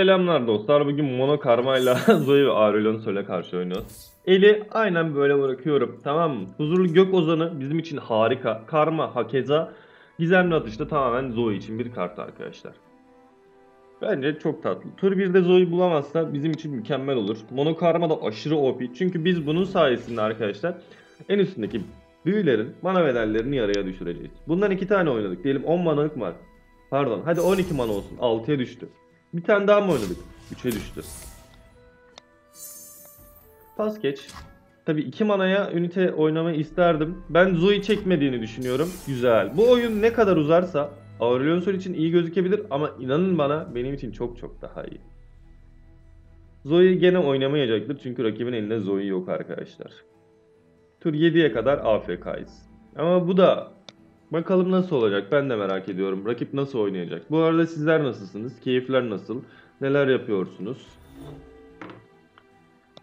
Selamlar dostlar. Bugün Mono Karma ile Zoe ve Aurelion Sol'e karşı oynuyoruz. Eli aynen böyle bırakıyorum. Tamam mı? Huzurlu Gök Ozanı bizim için harika. Karma hakeza. Gizemli atışta tamamen Zoe için bir kart arkadaşlar. Bence çok tatlı. Tur 1'de Zoe bulamazsa bizim için mükemmel olur. Mono Karma da aşırı OP. Çünkü biz bunun sayesinde arkadaşlar en üstündeki büyülerin mana bedellerini yarıya düşüreceğiz. Bundan iki tane oynadık. Diyelim 10 manalık var. Pardon hadi 12 mana olsun. 6'ya düştü. Bir tane daha mı oynadık? 3'e düştü. Pas geç. Tabii 2 manaya ünite oynamayı isterdim. Ben Zoe çekmediğini düşünüyorum. Güzel. Bu oyun ne kadar uzarsa Aurelion Sol için iyi gözükebilir ama inanın bana benim için çok çok daha iyi. Zoe gene oynamayacaktır çünkü rakibin elinde Zoe yok arkadaşlar. Tur 7'ye kadar AFK'yız. Ama bu da bakalım nasıl olacak ben de merak ediyorum. Rakip nasıl oynayacak? Bu arada sizler nasılsınız? Keyifler nasıl? Neler yapıyorsunuz?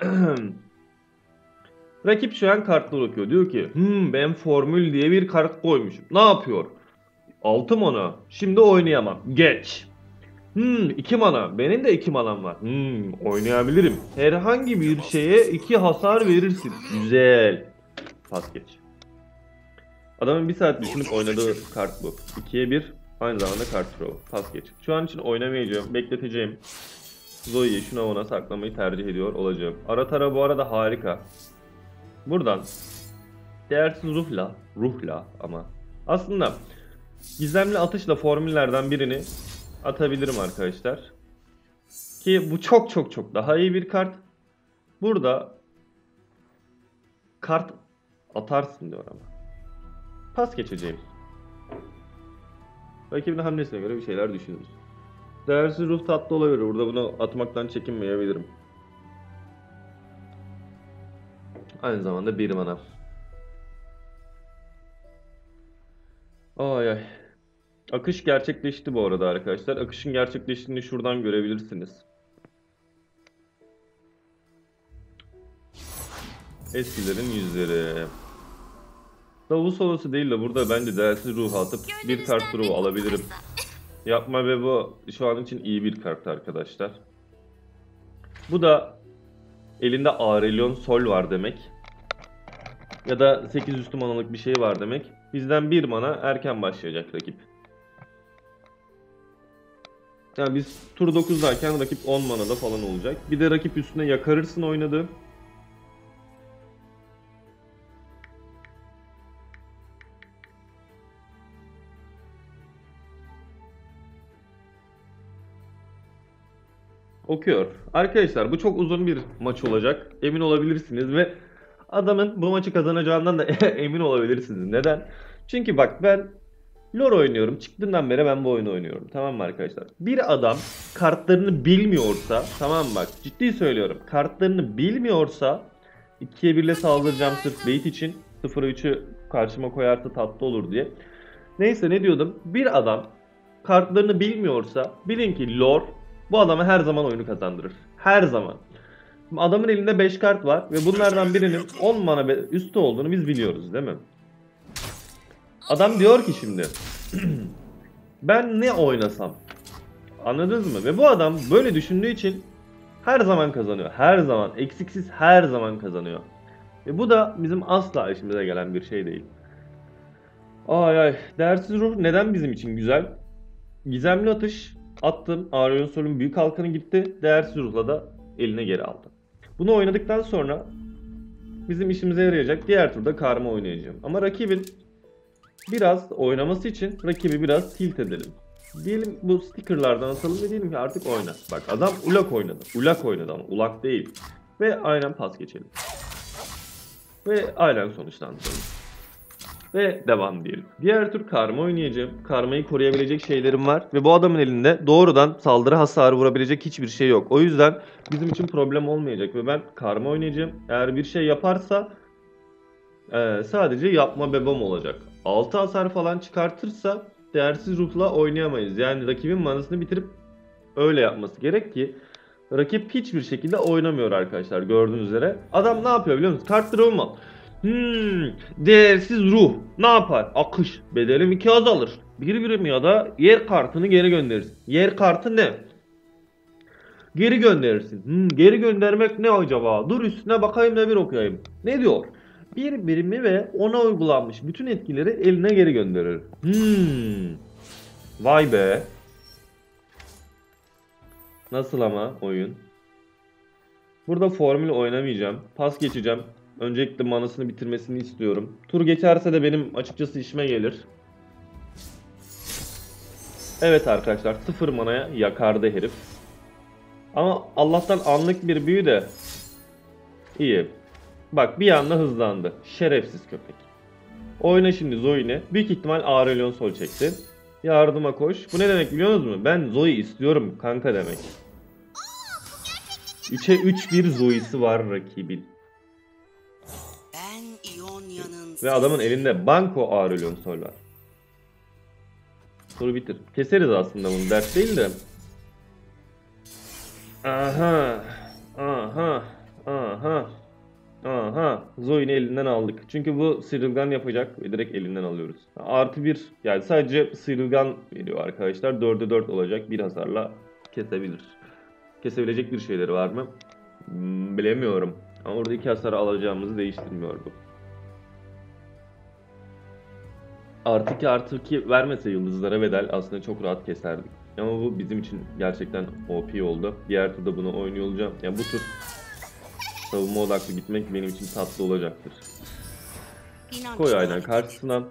Rakip şu an kartlar okuyor. Diyor ki hmm, ben formül diye bir kart koymuşum. Ne yapıyor? 6 mana. Şimdi oynayamam. Geç. Hmm 2 mana. Benim de 2 manam var. Hmm oynayabilirim. Herhangi bir şeye 2 hasar verirsin. Güzel. Pas geç. Adamın bir saat düşünüp oynadığı kart bu. 2'ye 1. Aynı zamanda kart throw. Pas geç. Şu an için oynamayacağım. Bekleteceğim. Zoe'yi ona saklamayı tercih ediyor olacağım. Aratara bu arada harika. Buradan değersiz ruhla, ruhla ama aslında gizemli atışla formüllerden birini atabilirim arkadaşlar. Ki bu çok çok çok daha iyi bir kart. Burada kart atarsın diyor ama. Pas geçeceğim. Rakibin hamlesine göre bir şeyler düşünürüz. Değersiz ruh tatlı olabilir. Burada bunu atmaktan çekinmeyebilirim. Aynı zamanda bir mana. Ay ay. Akış gerçekleşti bu arada arkadaşlar. Akışın gerçekleştiğini şuradan görebilirsiniz. Eskilerin yüzleri. Davul solosu değil de burada bence değersiz ruh atıp bir kart ruhu alabilirim. Yapma ve bu şu an için iyi bir kart arkadaşlar. Bu da elinde Aurelion Sol var demek. Ya da 8 üstü manalık bir şey var demek. Bizden 1 mana erken başlayacak rakip. Yani biz tur 9'dayken rakip 10 manada falan olacak. Bir de rakip üstüne yakarırsın oynadı. Okuyor. Arkadaşlar bu çok uzun bir maç olacak. Emin olabilirsiniz ve adamın bu maçı kazanacağından da emin olabilirsiniz. Neden? Çünkü bak ben lore oynuyorum. Çıktığından beri ben bu oyunu oynuyorum. Tamam mı arkadaşlar? Bir adam kartlarını bilmiyorsa tamam bak ciddi söylüyorum. Kartlarını bilmiyorsa 2'ye 1 ile saldıracağım sırf bait için. 0'a 3'ü karşıma koyarsa tatlı olur diye. Neyse ne diyordum? Bir adam kartlarını bilmiyorsa bilin ki lore bu adama her zaman oyunu kazandırır. Her zaman. Adamın elinde 5 kart var ve bunlardan birinin 10 mana üstü olduğunu biz biliyoruz değil mi? Adam diyor ki şimdi ben ne oynasam? Anladınız mı? Ve bu adam böyle düşündüğü için her zaman kazanıyor. Her zaman. Eksiksiz her zaman kazanıyor. Ve bu da bizim asla işimize gelen bir şey değil. Ay ay. Değersiz ruh neden bizim için güzel? Gizemli atış Attım. Aurelion Sol'un büyük halkanı gitti. Değersiz ruhla da eline geri aldı. Bunu oynadıktan sonra bizim işimize yarayacak diğer turda karma oynayacağım. Ama rakibin biraz oynaması için rakibi biraz tilt edelim. Diyelim bu stickerlardan atalım ve diyelim ki artık oyna. Bak adam ulak oynadı. Ulak oynadı ama ulak değil. Ve aynen pas geçelim. Ve aynen sonuçlandıralım. Ve devam diyelim. Diğer tur karma oynayacağım. Karmayı koruyabilecek şeylerim var. Ve bu adamın elinde doğrudan saldırı hasarı vurabilecek hiçbir şey yok. O yüzden bizim için problem olmayacak. Ve ben karma oynayacağım. Eğer bir şey yaparsa e, sadece yapma bebom olacak. 6 hasar falan çıkartırsa değersiz ruhla oynayamayız. Yani rakibin manasını bitirip öyle yapması gerek ki rakip hiçbir şekilde oynamıyor arkadaşlar gördüğünüz üzere. Adam ne yapıyor biliyor musunuz? Kart drone Hmm, değersiz ruh ne yapar? Akış. Bedelim 2 azalır. Bir birim ya da yer kartını geri gönderir. Yer kartı ne? Geri gönderirsin. Hmm, geri göndermek ne acaba? Dur üstüne bakayım da bir okuyayım. Ne diyor? Bir birimi ve ona uygulanmış bütün etkileri eline geri gönderir. Hmm. Vay be. Nasıl ama oyun? Burada formül oynamayacağım. Pas geçeceğim. Öncelikle manasını bitirmesini istiyorum. Tur geçerse de benim açıkçası işime gelir. Evet arkadaşlar sıfır manaya yakardı herif. Ama Allah'tan anlık bir büyü de iyi. Bak bir anda hızlandı. Şerefsiz köpek. Oyna şimdi Zoe'ni. Büyük ihtimal Aurelion Sol çekti. Yardıma koş. Bu ne demek biliyor musunuz mu? Ben Zoe istiyorum kanka demek. 3'e 3 bir Zoe'si var rakibin. Ve adamın elinde Banko Aurelion Sol. Soru bitir. Keseriz aslında bunu dert değil de. Aha. Aha. Aha. Aha. Zoe'ni elinden aldık. Çünkü bu sıyrılgan yapacak ve direkt elinden alıyoruz. Artı bir yani sadece sıyrılgan veriyor arkadaşlar. 4'e 4 olacak bir hasarla kesebilir. Kesebilecek bir şeyleri var mı? Hmm, bilemiyorum. Ama orada iki hasarı alacağımızı değiştirmiyor bu. Artı 2 artı 2 vermese yıldızlara bedel aslında çok rahat keserdik. Ama bu bizim için gerçekten OP oldu. Diğer turda bunu oynuyor olacağım. Yani bu tur savunma odaklı gitmek benim için tatlı olacaktır. Koy aynen karşısına.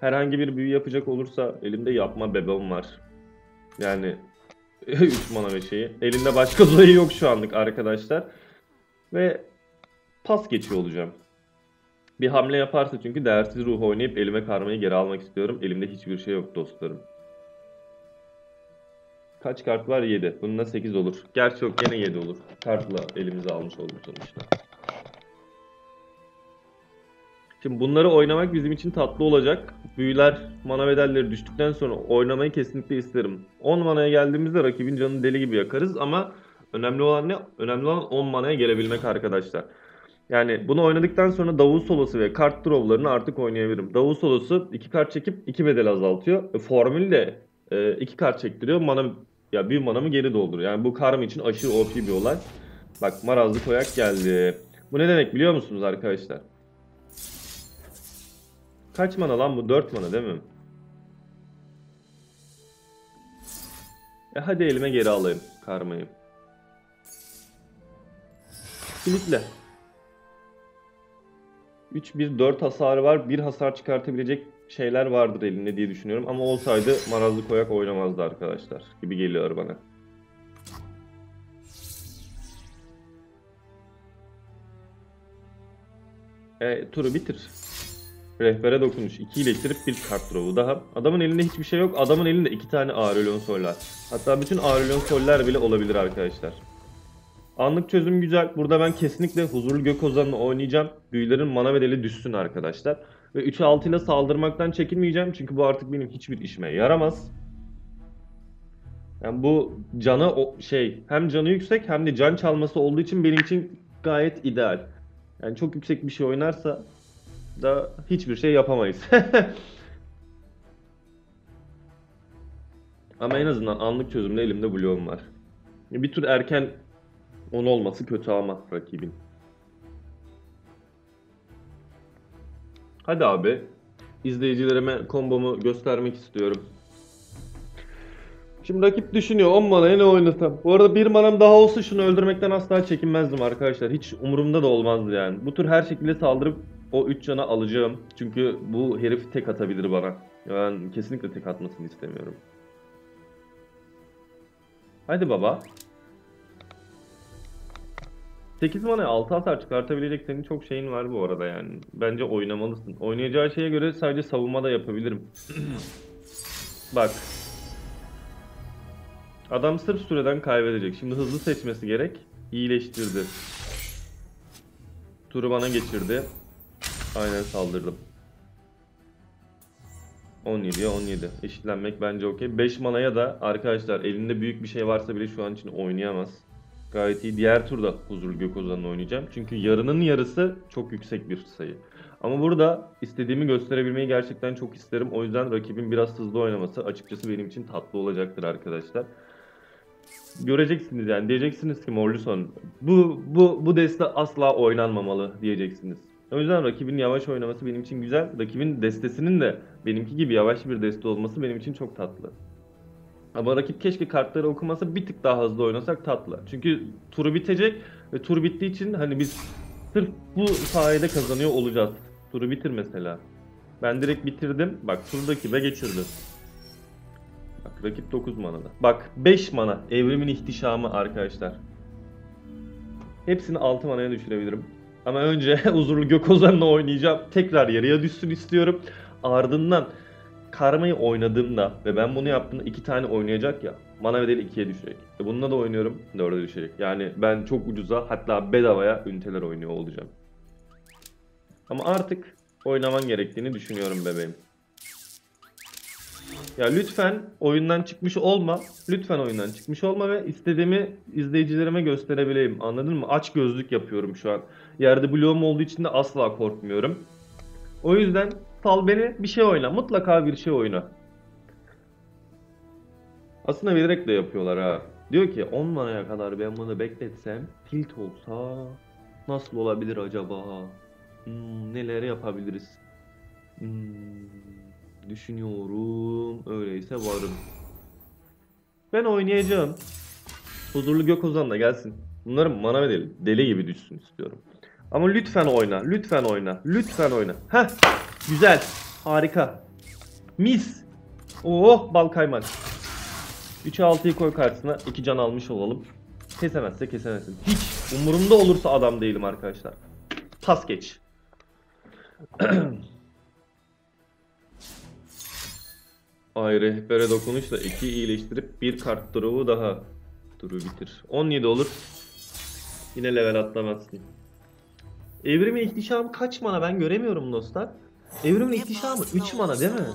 Herhangi bir büyü yapacak olursa elimde yapma bebem var. Yani 3 mana ve şeyi. Elinde başka Zoe yok şu anlık arkadaşlar. Ve pas geçiyor olacağım. Bir hamle yaparsa çünkü değersiz ruh oynayıp elime karmayı geri almak istiyorum. Elimde hiçbir şey yok dostlarım. Kaç kart var? 7. Bununla 8 olur. Gerçi yok gene 7 olur. Kartla elimize almış olduk sonuçta. Şimdi bunları oynamak bizim için tatlı olacak. Büyüler, mana bedelleri düştükten sonra oynamayı kesinlikle isterim. 10 manaya geldiğimizde rakibin canını deli gibi yakarız ama önemli olan ne? Önemli olan 10 manaya gelebilmek arkadaşlar. Yani bunu oynadıktan sonra davul solosu ve kart draw'larını artık oynayabilirim. Davul solosu 2 kart çekip 2 bedel azaltıyor. E, formül de 2 kart çektiriyor. Mana ya bir manamı geri dolduruyor. Yani bu karma için aşırı OP bir olay. Bak marazlı koyak geldi. Bu ne demek biliyor musunuz arkadaşlar? Kaç mana lan bu? 4 mana değil mi? E hadi elime geri alayım karmayı. Kilitle. 3 1 4 hasarı var. Bir hasar çıkartabilecek şeyler vardır elinde diye düşünüyorum ama olsaydı marazlı koyak oynamazdı arkadaşlar gibi geliyor bana. E, turu bitir. Rehbere dokunuş. 2 iyileştirip bir kart draw'u daha. Adamın elinde hiçbir şey yok. Adamın elinde 2 tane Aurelion Soller. Hatta bütün Aurelion Soller bile olabilir arkadaşlar. Anlık çözüm güzel. Burada ben kesinlikle huzurlu gök ozanını oynayacağım. Büyülerin mana bedeli düşsün arkadaşlar. Ve 3'e 6 ile saldırmaktan çekinmeyeceğim. Çünkü bu artık benim hiçbir işime yaramaz. Yani bu canı o şey hem canı yüksek hem de can çalması olduğu için benim için gayet ideal. Yani çok yüksek bir şey oynarsa da hiçbir şey yapamayız. Ama en azından anlık çözümle elimde bloğum var. Bir tur erken 10 olması kötü ama rakibin. Hadi abi. İzleyicilerime kombomu göstermek istiyorum. Şimdi rakip düşünüyor 10 manaya ne oynasam. Bu arada bir manam daha olsa şunu öldürmekten asla çekinmezdim arkadaşlar. Hiç umurumda da olmazdı yani. Bu tür her şekilde saldırıp o 3 canı alacağım. Çünkü bu herif tek atabilir bana. Ben kesinlikle tek atmasını istemiyorum. Hadi baba. 8 manaya 6 hasar çıkartabilecek senin çok şeyin var bu arada yani. Bence oynamalısın. Oynayacağı şeye göre sadece savunma da yapabilirim. Bak. Adam sırf süreden kaybedecek. Şimdi hızlı seçmesi gerek. İyileştirdi. Turu bana geçirdi. Aynen saldırdım. 17'ye 17. Eşitlenmek bence okey. 5 manaya da arkadaşlar elinde büyük bir şey varsa bile şu an için oynayamaz. Gayet iyi. Diğer turda huzurlu gök ozanını oynayacağım. Çünkü yarının yarısı çok yüksek bir sayı. Ama burada istediğimi gösterebilmeyi gerçekten çok isterim. O yüzden rakibin biraz hızlı oynaması açıkçası benim için tatlı olacaktır arkadaşlar. Göreceksiniz yani diyeceksiniz ki Morlison bu bu bu deste asla oynanmamalı diyeceksiniz. O yüzden rakibin yavaş oynaması benim için güzel. Rakibin destesinin de benimki gibi yavaş bir deste olması benim için çok tatlı. Ama rakip keşke kartları okumasa bir tık daha hızlı oynasak tatlı. Çünkü turu bitecek ve tur bittiği için hani biz sırf bu sayede kazanıyor olacağız. Turu bitir mesela. Ben direkt bitirdim. Bak tur rakibe geçirdi. Bak rakip 9 manada. Bak 5 mana evrimin ihtişamı arkadaşlar. Hepsini 6 manaya düşürebilirim. Ama önce huzurlu gök ozanla oynayacağım. Tekrar yarıya düşsün istiyorum. Ardından karmayı oynadığımda ve ben bunu yaptığımda iki tane oynayacak ya. Mana bedeli 2'ye düşecek. E bununla da oynuyorum 4'e düşecek. Yani ben çok ucuza hatta bedavaya üniteler oynuyor olacağım. Ama artık oynaman gerektiğini düşünüyorum bebeğim. Ya lütfen oyundan çıkmış olma. Lütfen oyundan çıkmış olma ve istediğimi izleyicilerime gösterebileyim. Anladın mı? Aç gözlük yapıyorum şu an. Yerde bloğum olduğu için de asla korkmuyorum. O yüzden sal beni bir şey oyna. Mutlaka bir şey oyna. Aslında bilerek de yapıyorlar ha. Diyor ki 10 manaya kadar ben bunu bekletsem tilt olsa nasıl olabilir acaba? Hmm, neler yapabiliriz? Hmm, düşünüyorum. Öyleyse varım. Ben oynayacağım. Huzurlu gök da gelsin. Bunların mana ve deli, deli gibi düşsün istiyorum. Ama lütfen oyna, lütfen oyna, lütfen oyna. Heh, güzel, harika. Mis. Oh, bal kaymak. 3'e 6'yı koy karşısına, 2 can almış olalım. Kesemezse kesemezsin. Hiç umurumda olursa adam değilim arkadaşlar. Pas geç. Ay rehbere dokunuşla 2 iyileştirip bir kart drop'u daha. Duru bitir. 17 olur. Yine level atlamazsın. Evrimin ihtişamı kaç mana ben göremiyorum dostlar. Evrimin ihtişamı 3 mana değil mi?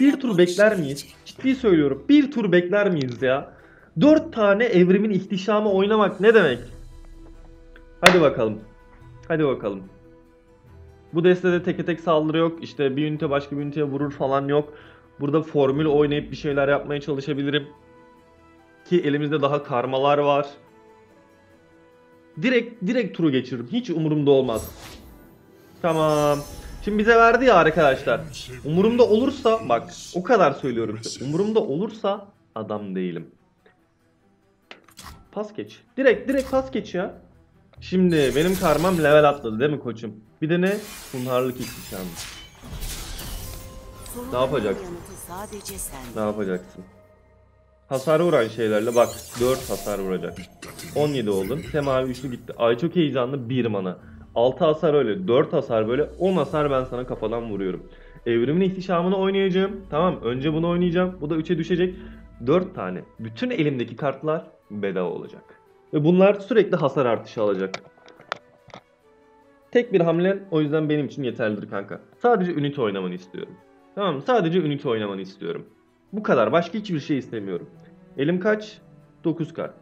Bir tur bekler miyiz? Ciddi söylüyorum. Bir tur bekler miyiz ya? 4 tane evrimin ihtişamı oynamak ne demek? Hadi bakalım. Hadi bakalım. Bu destede teke tek saldırı yok. İşte bir ünite başka bir üniteye vurur falan yok. Burada formül oynayıp bir şeyler yapmaya çalışabilirim. Ki elimizde daha karmalar var. Direkt direkt turu geçiririm. Hiç umurumda olmaz. Tamam. Şimdi bize verdi ya arkadaşlar. Umurumda olursa bak o kadar söylüyorum size. Umurumda olursa adam değilim. Pas geç. Direkt direkt pas geç ya. Şimdi benim karmam level atladı değil mi koçum? Bir de ne? Hunharlık ihtişamı. Ne yapacaksın? Ne yapacaksın? Hasar vuran şeylerle bak 4 hasar vuracak. 17 oldun. Semavi üçlü gitti. Ay çok heyecanlı 1 mana. 6 hasar öyle 4 hasar böyle 10 hasar ben sana kafadan vuruyorum. Evrimin ihtişamını oynayacağım. Tamam önce bunu oynayacağım. Bu da 3'e düşecek. 4 tane. Bütün elimdeki kartlar bedava olacak. Ve bunlar sürekli hasar artışı alacak. Tek bir hamle o yüzden benim için yeterlidir kanka. Sadece ünite oynamanı istiyorum. Tamam mı? Sadece ünite oynamanı istiyorum. Bu kadar. Başka hiçbir şey istemiyorum. Elim kaç? 9 kart.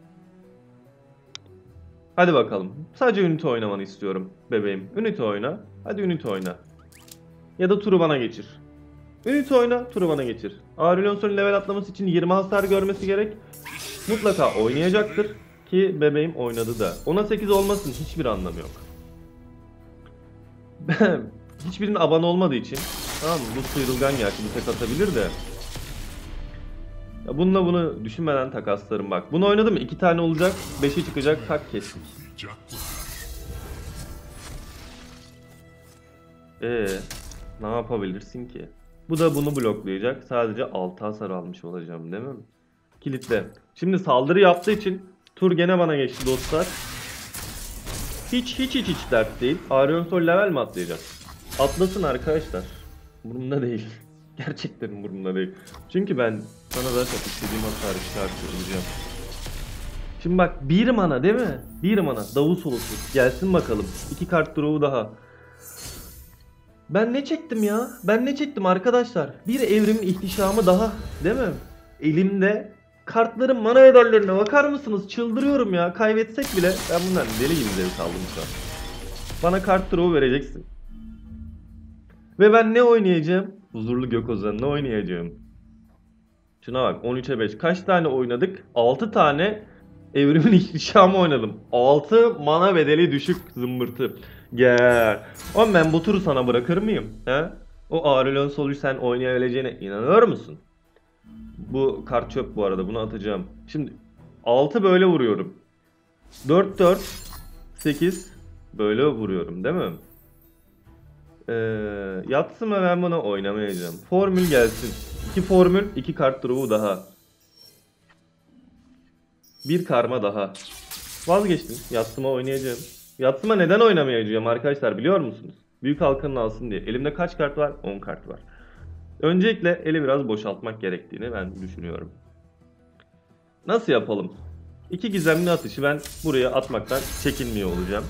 Hadi bakalım. Sadece ünite oynamanı istiyorum bebeğim. Ünite oyna. Hadi ünite oyna. Ya da turu bana geçir. Ünite oyna, turu bana geçir. Aurelion level atlaması için 20 hasar görmesi gerek. Mutlaka oynayacaktır. Ki bebeğim oynadı da. Ona 8 olmasın hiçbir anlamı yok. Hiçbirinin abone olmadığı için Tamam mı? Bu sıyrılgan gerçi bir tek atabilir de. Ya bununla bunu düşünmeden takaslarım bak. Bunu oynadım? İki tane olacak. Beşi çıkacak. Tak kestik. Ee, ne yapabilirsin ki? Bu da bunu bloklayacak. Sadece 6 hasar almış olacağım değil mi? Kilitle. Şimdi saldırı yaptığı için tur gene bana geçti dostlar. Hiç hiç hiç hiç dert değil. Arion Sol level mi atlayacak? Atlasın arkadaşlar. Umurumda değil. Gerçekten umurumda değil. Çünkü ben sana daha çok istediğim hasarı çıkartacağım. Şimdi bak bir mana değil mi? Bir mana davul solusu. Gelsin bakalım. İki kart drop'u daha. Ben ne çektim ya? Ben ne çektim arkadaşlar? Bir evrimin ihtişamı daha değil mi? Elimde kartların mana ederlerine bakar mısınız? Çıldırıyorum ya. Kaybetsek bile ben bundan deli gibi zevk aldım şu an. Bana kart drop'u vereceksin. Ve ben ne oynayacağım? Huzurlu gök ozanını oynayacağım. Şuna bak 13'e 5. Kaç tane oynadık? 6 tane evrimin ihtişamı oynadım. 6 mana bedeli düşük zımbırtı. Gel. Oğlum ben bu turu sana bırakır mıyım? He? O Aurelion Sol'u sen oynayabileceğine inanıyor musun? Bu kart çöp bu arada bunu atacağım. Şimdi 6 böyle vuruyorum. 4 4 8 böyle vuruyorum değil mi? Ee, yatsın mı ben bunu oynamayacağım. Formül gelsin. İki formül, iki kart durumu daha. Bir karma daha. Vazgeçtim. Yatsıma oynayacağım. Yatsıma neden oynamayacağım arkadaşlar biliyor musunuz? Büyük halkanın alsın diye. Elimde kaç kart var? 10 kart var. Öncelikle eli biraz boşaltmak gerektiğini ben düşünüyorum. Nasıl yapalım? İki gizemli atışı ben buraya atmaktan çekinmiyor olacağım.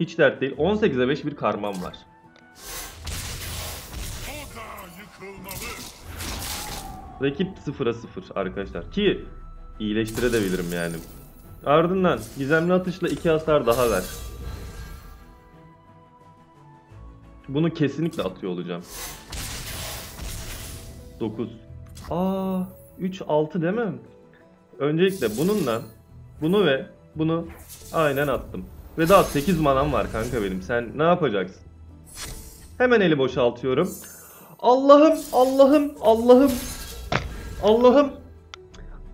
Hiç dert değil. 18'e 5 bir karmam var. Rakip 0'a 0 arkadaşlar. Ki iyileştirebilirim yani. Ardından gizemli atışla 2 hasar daha ver. Bunu kesinlikle atıyor olacağım. 9. Aa, 3 6 değil mi? Öncelikle bununla bunu ve bunu aynen attım. Ve daha 8 manam var kanka benim. Sen ne yapacaksın? Hemen eli boşaltıyorum. Allah'ım, Allah'ım, Allah'ım. Allah'ım.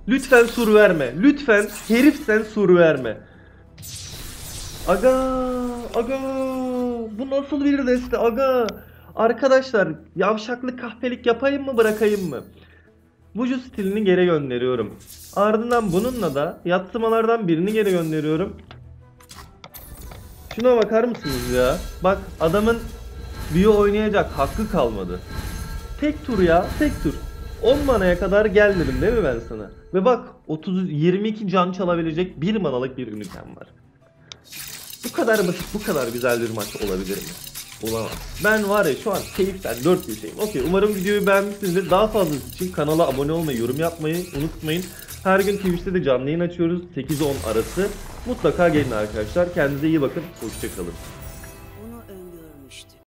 Lütfen sur verme. Lütfen herif sen sur verme. Aga, aga. Bu nasıl bir deste aga? Arkadaşlar yavşaklık kahpelik yapayım mı bırakayım mı? Buju stilini geri gönderiyorum. Ardından bununla da yatsımalardan birini geri gönderiyorum. Şuna bakar mısınız ya? Bak adamın büyü oynayacak hakkı kalmadı. Tek tur ya, tek tur. 10 manaya kadar gel dedim değil mi ben sana? Ve bak 30 22 can çalabilecek 1 manalık bir ünitem var. Bu kadar basit, bu kadar güzel bir maç olabilir mi? Olamaz. Ben var ya şu an keyiften dört köşeyim. Okey umarım videoyu beğenmişsinizdir. Daha fazlası için kanala abone olmayı, yorum yapmayı unutmayın. Her gün Twitch'te de canlı yayın açıyoruz. 8-10 arası. Mutlaka gelin arkadaşlar. Kendinize iyi bakın. Hoşçakalın.